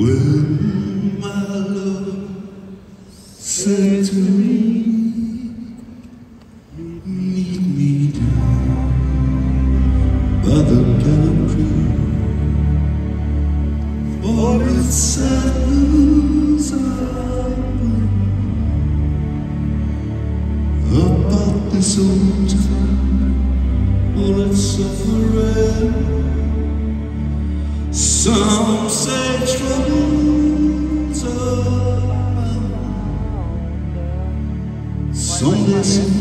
When my love said to me, Meet me down. By the for it's I bring about this old We'll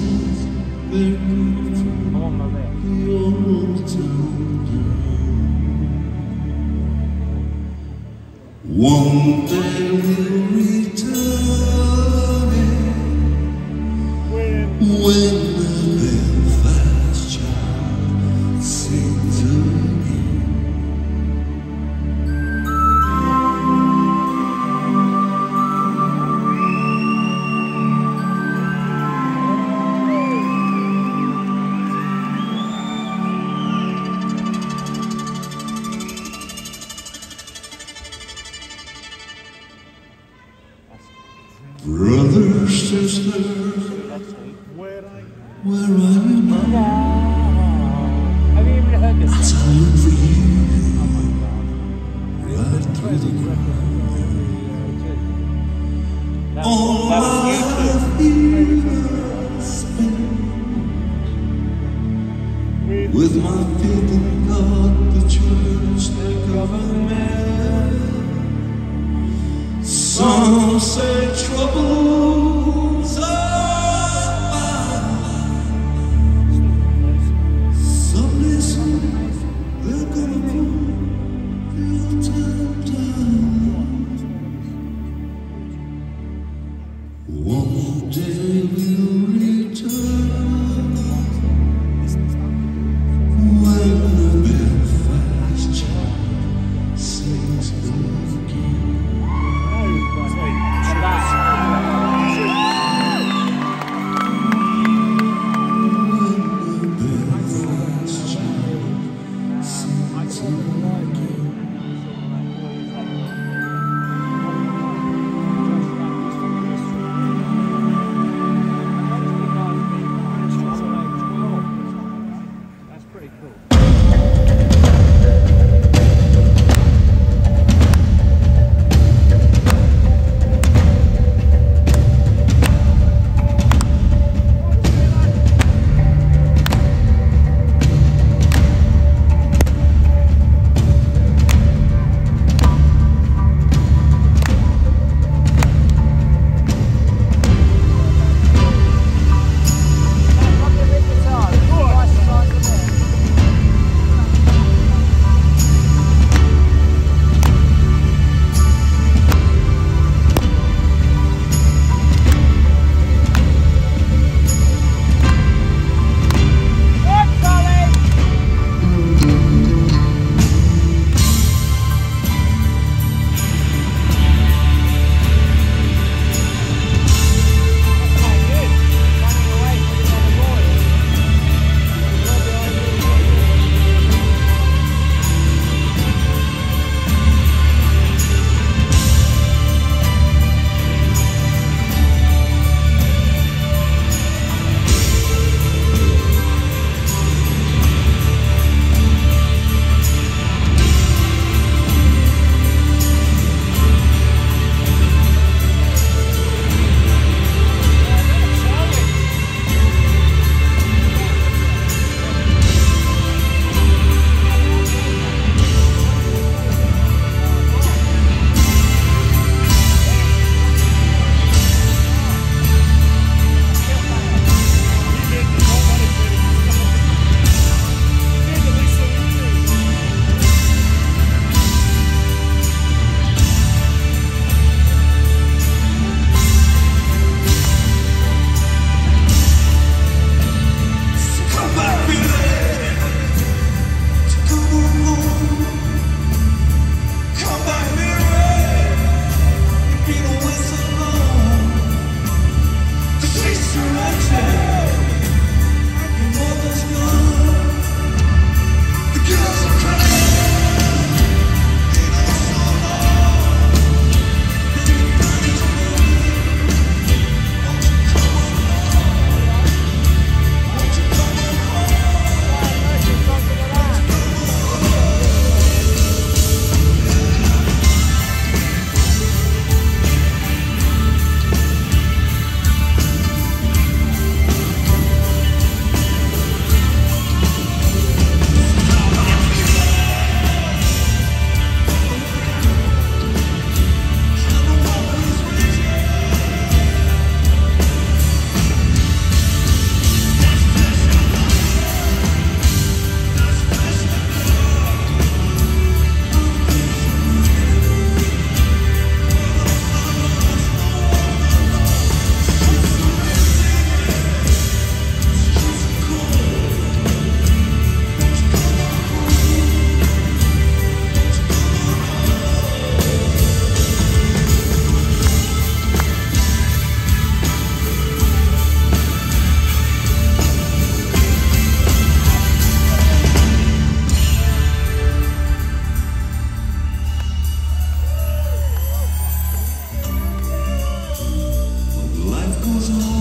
when Brother, sister, Where are you now? As I look for you, right through the. That, All don't say trouble. goes on.